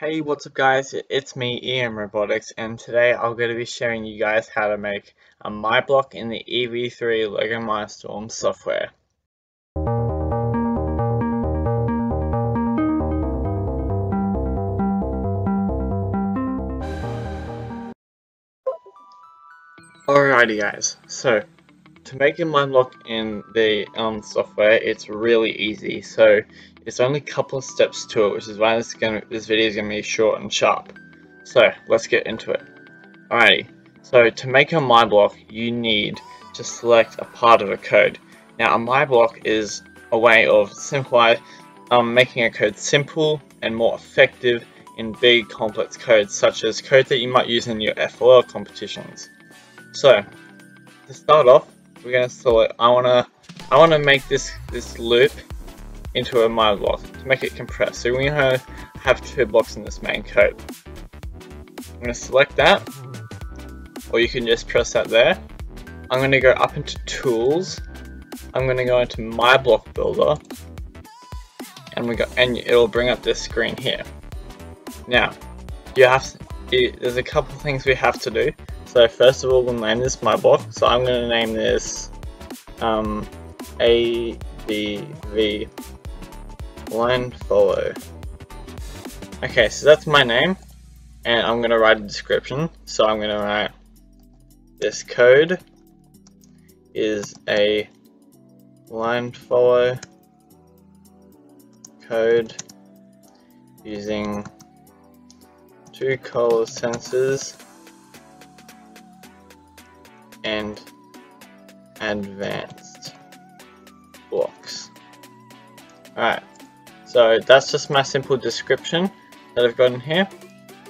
Hey what's up guys, it's me EM Robotics and today I'm going to be showing you guys how to make a MyBlock in the EV3 LEGO Mindstorm software. Alrighty guys, so to make a MyBlock in the um, software it's really easy. So it's only a couple of steps to it, which is why this, gonna, this video is going to be short and sharp. So, let's get into it. Alrighty, so to make a MyBlock, you need to select a part of a code. Now, a MyBlock is a way of simplify, um, making a code simple and more effective in big complex codes, such as code that you might use in your FLL competitions. So, to start off, we're gonna select, I wanna, I wanna make this, this loop into a my block to make it compressed. So we're to have two blocks in this main code. I'm to select that, or you can just press that there. I'm to go up into Tools. I'm to go into My Block Builder, and we go, and it'll bring up this screen here. Now, you have to, there's a couple things we have to do. So first of all, we'll name this my block. So I'm going to name this um, ABV line follow. Okay, so that's my name, and I'm gonna write a description. So I'm gonna write this code is a line follow code using two color sensors and advanced blocks. Alright, so that's just my simple description that I've got in here.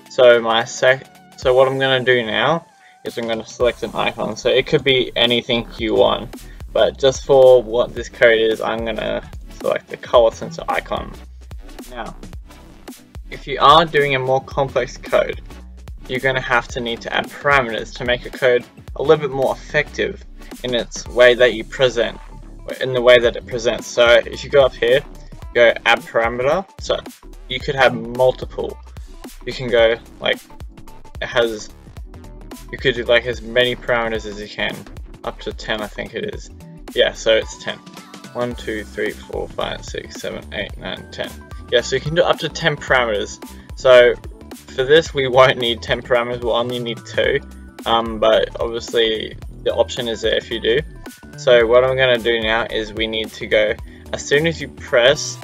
So my sec so what I'm going to do now is I'm going to select an icon. So it could be anything you want, but just for what this code is, I'm going to select the color sensor icon. Now, if you are doing a more complex code, you're going to have to need to add parameters to make a code a little bit more effective in its way that you present, in the way that it presents. So if you go up here go add parameter. So you could have multiple. You can go like it has you could do like as many parameters as you can. Up to 10 I think it is. Yeah, so it's 10. 1, 2, 3, 4, 5, 6, 7, 8, 9, 10. Yeah, so you can do up to 10 parameters. So for this we won't need 10 parameters, we'll only need 2. Um, but obviously the option is there if you do. So what I'm going to do now is we need to go as soon as you press,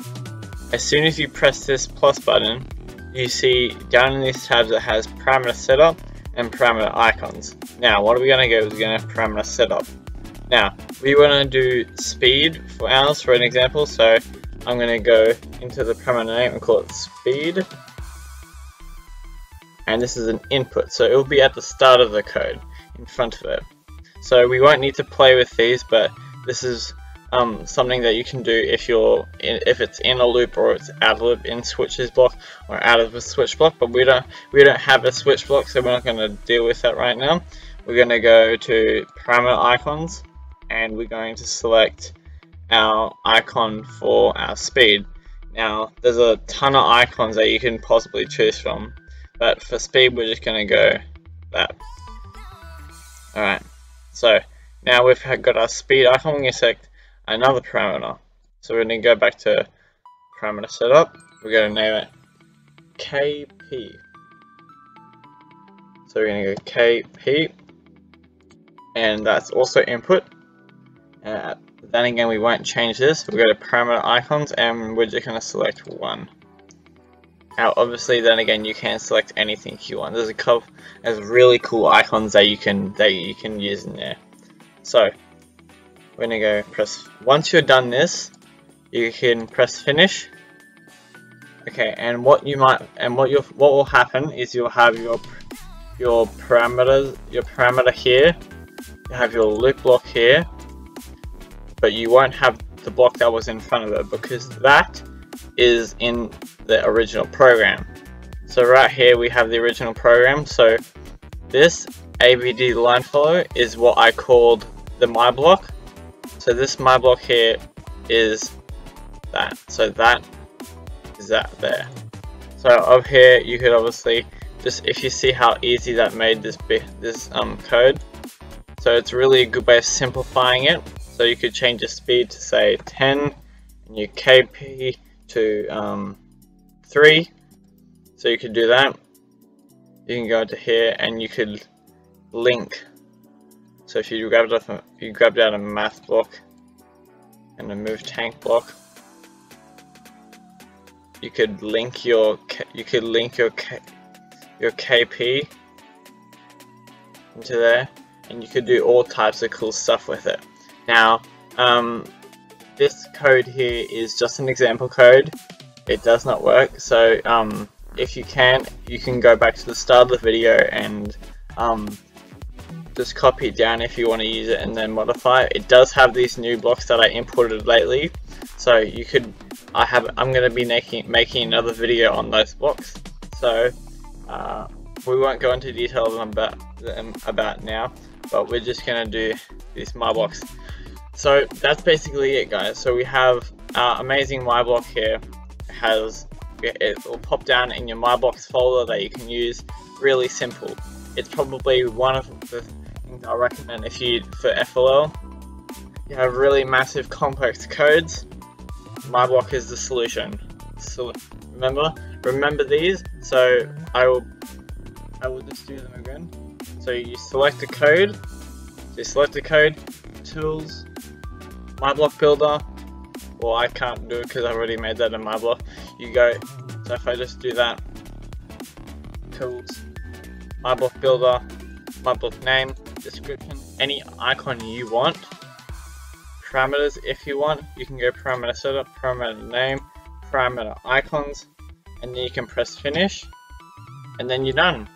as soon as you press this plus button, you see down in these tabs it has parameter setup and parameter icons. Now, what are we going to go? We're going to parameter setup. Now, we want to do speed for ours for an example, so I'm going to go into the parameter name and call it speed. And this is an input, so it will be at the start of the code, in front of it. So we won't need to play with these, but this is um, something that you can do if you're in, if it's in a loop or it's out of loop in switches block or out of a switch block but we don't we don't have a switch block so we're not going to deal with that right now. We're going to go to parameter icons and we're going to select our icon for our speed. Now there's a ton of icons that you can possibly choose from but for speed we're just going to go that alright so now we've got our speed icon, we're going to select another parameter. So we're going to go back to parameter setup. We're going to name it KP. So we're going to go KP, and that's also input. Uh, then again, we won't change this. we go to parameter icons, and we're just going to select one. Now, obviously, then again, you can select anything you want. There's a couple, there's really cool icons that you can that you can use in there. So, we're gonna go press once you're done this you can press finish okay and what you might and what you what will happen is you'll have your your parameters your parameter here you have your loop block here but you won't have the block that was in front of it because that is in the original program so right here we have the original program so this ABD line follow is what I called the my block so this my block here is that. So that is that there. So up here, you could obviously just if you see how easy that made this bit this um code. So it's really a good way of simplifying it. So you could change the speed to say 10 and your KP to um, 3. So you could do that. You can go into here and you could link. So if you grabbed off, you grabbed out a math block and a move tank block, you could link your you could link your your KP into there, and you could do all types of cool stuff with it. Now, um, this code here is just an example code. It does not work, so um, if you can, you can go back to the start of the video and um, just copy it down if you want to use it and then modify it. It does have these new blocks that I imported lately, so you could. I have. I'm going to be making making another video on those blocks, so uh, we won't go into details about them about now, but we're just going to do this my blocks. So that's basically it, guys. So we have our amazing my block here. It has it will pop down in your my blocks folder that you can use. Really simple. It's probably one of the things I recommend if you for FLL. You have really massive complex codes. My block is the solution. So remember, remember these. So I will, I will just do them again. So you select a code. So you select the code, tools, my block builder. Well, I can't do it because I already made that in my block. You go. So if I just do that, tools, my block builder, my block name, description, any icon you want. Parameters if you want, you can go parameter setup, parameter name, parameter icons, and then you can press finish, and then you're done.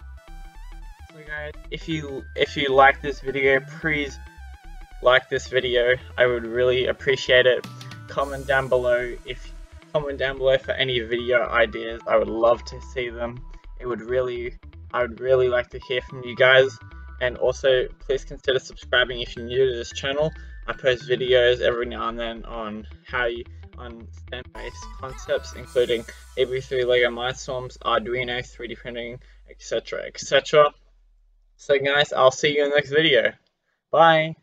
So guys, if you if you like this video, please like this video. I would really appreciate it. Comment down below if comment down below for any video ideas. I would love to see them. It would really I would really like to hear from you guys. And also, please consider subscribing if you're new to this channel. I post videos every now and then on how you on STEM-based concepts, including EV3 LEGO Mindstorms, Arduino, 3D printing, etc., etc. So guys, I'll see you in the next video. Bye!